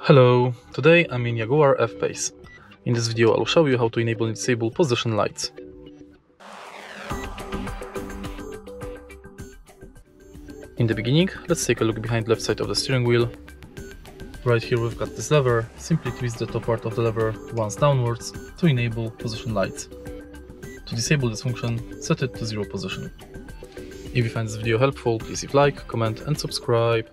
Hello, today I'm in Jaguar F-Pace. In this video I'll show you how to enable and disable position lights. In the beginning, let's take a look behind left side of the steering wheel. Right here we've got this lever, simply twist the top part of the lever once downwards to enable position lights. To disable this function, set it to zero position. If you find this video helpful, please leave like, comment and subscribe.